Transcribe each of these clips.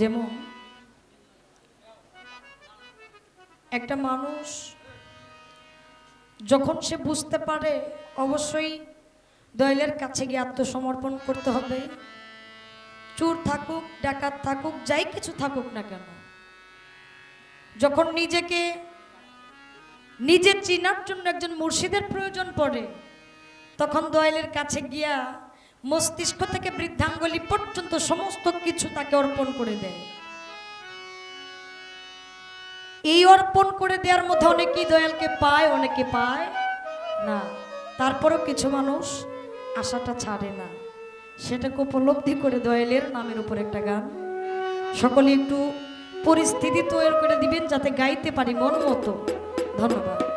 যেমন, একটা মানুষ যখন সে বুঝতে পারে, অবশ্যই দয়ালের কাছে গিয়ে আত্মসমর্পণ করতে হবে। চোর থাকুক, ডাকাত থাকুক, যাই কিছু থাকুক না কেন। যখন নিজেকে নিজের চিনার জন্য একজন মুর্শিদের প্রয়োজন পড়ে, তখন দয়ালের কাছে গিয়া মস্তিষ্ক থেকে বৃদ্ধাঙ্গলি পর্যন্ত সমস্ত কিছু তাকে অর্পণ করে দেয়। এই অর্পণ করে দেওয়ার মধ্যে অনেকেই দয়ালকে পায়, অনেকে পায় না। তারপরও কিছু মানুষ আশাটা ছাড়ে না। সেটাকে উপলব্ধি করে দয়ালের নামের উপর একটা গান। সকলে একটু পরিস্থিতি তৈরি করে দিবেন যাতে গাইতে পারি মন মতো। ধন্যবাদ।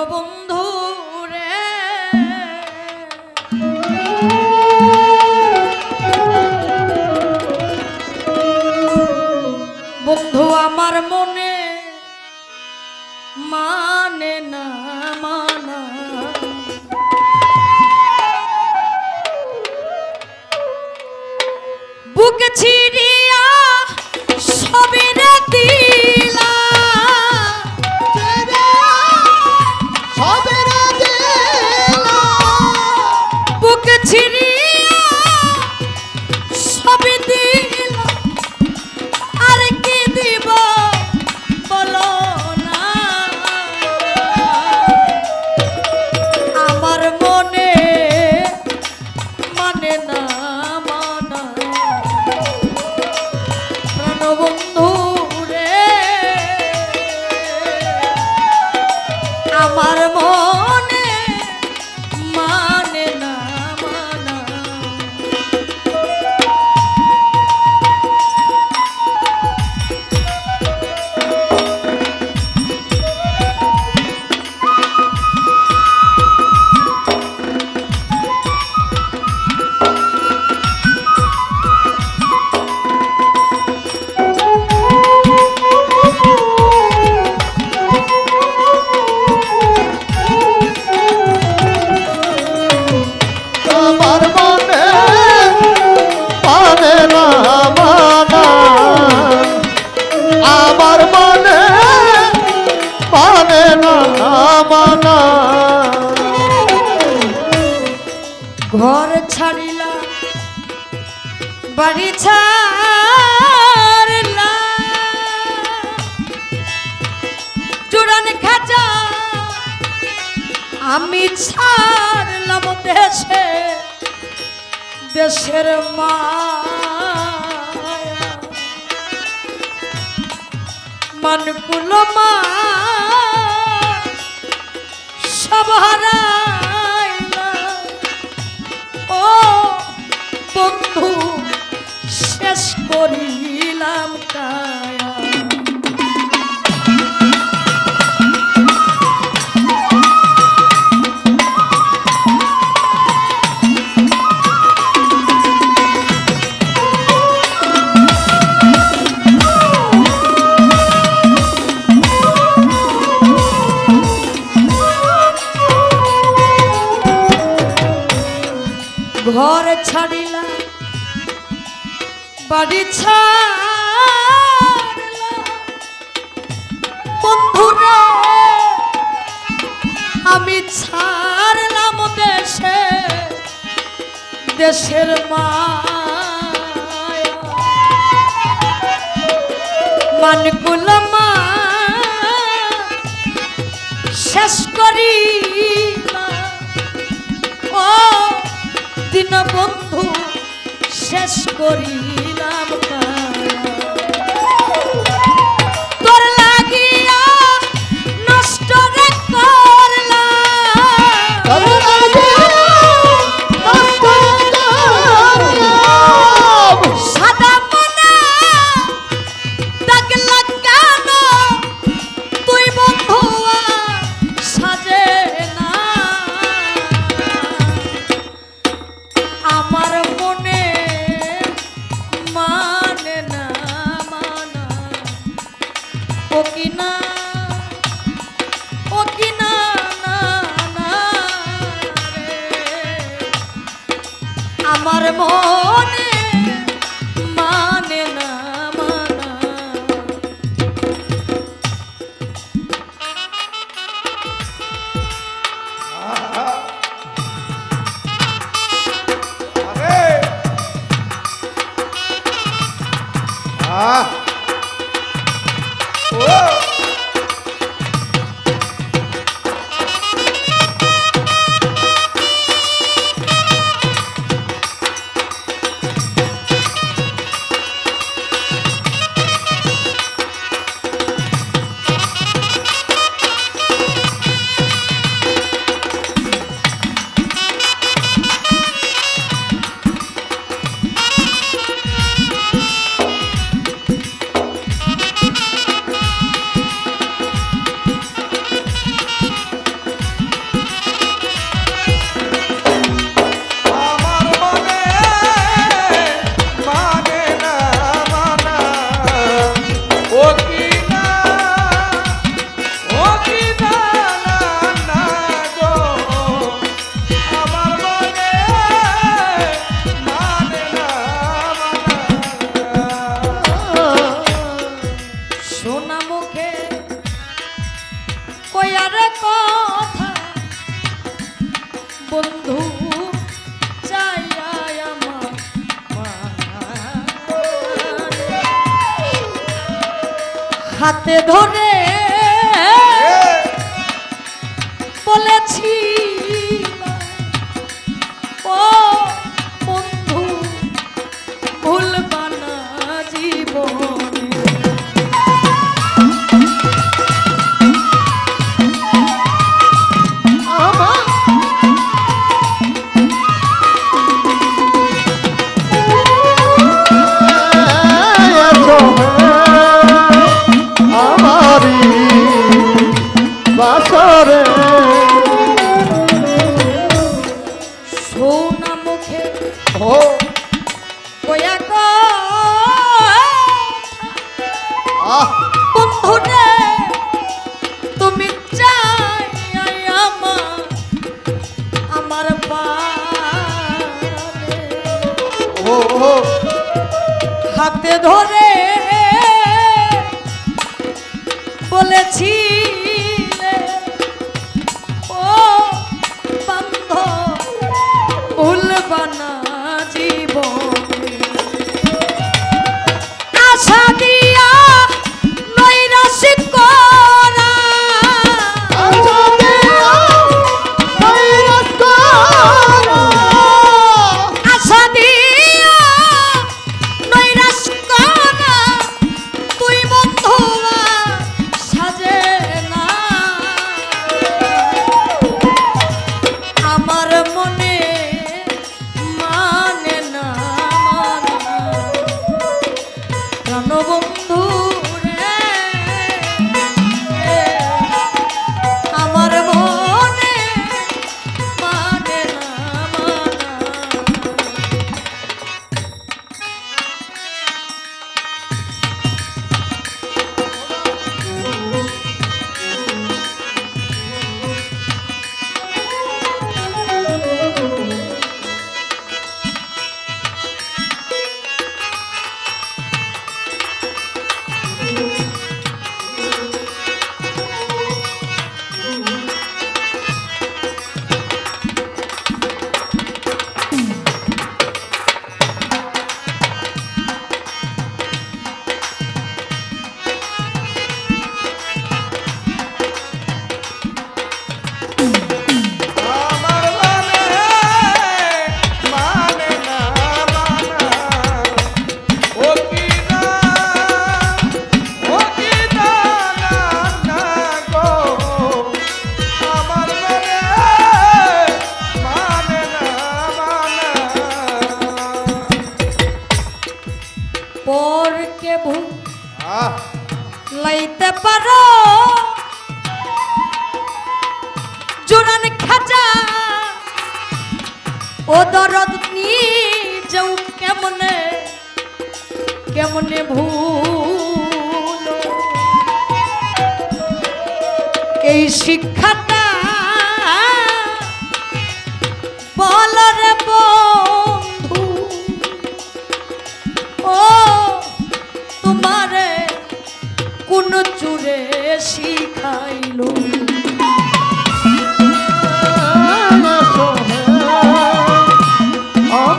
প্রাণবন্ধু রে। বন্ধু আমার মানে আমি ছাড়লাম দেশে দেশের মায়া। মানকুল মা সব ও বন্ধু শেষ করিলাম কায়া বাড়ি ছাড়লা। বন্ধুরা আমি ছাড়লাম দেশে দেশের মা শেষ করিলাম ও দিন বন্ধু শেষ করিলাম কায়া। আমার মন হাতে ধরে বলেছি ও no পারো। জোরান খাজা ও দরদ নিজেও কেমনে কেমনে ভুল? এই শিক্ষাটা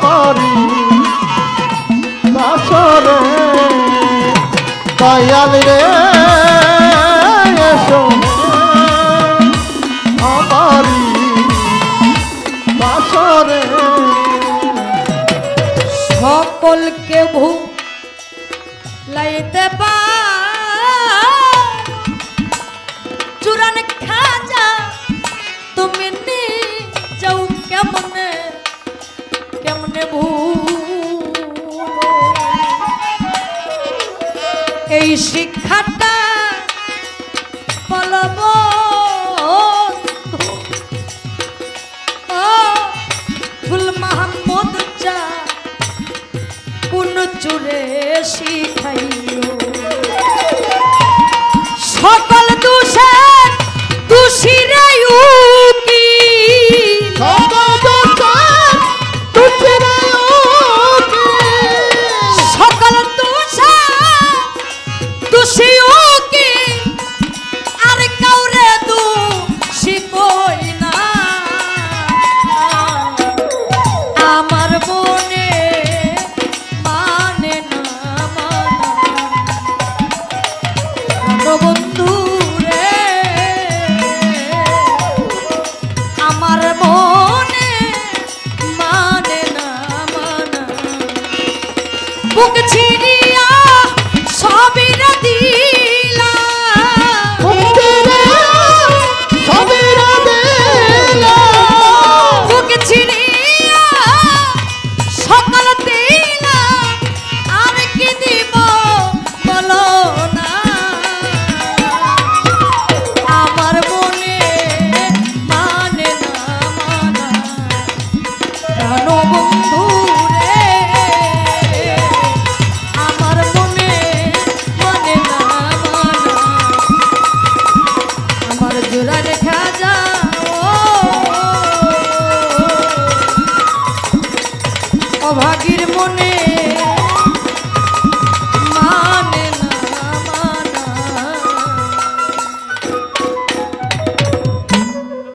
করি বাসরে দয়াল রে। এই শিক্ষাটা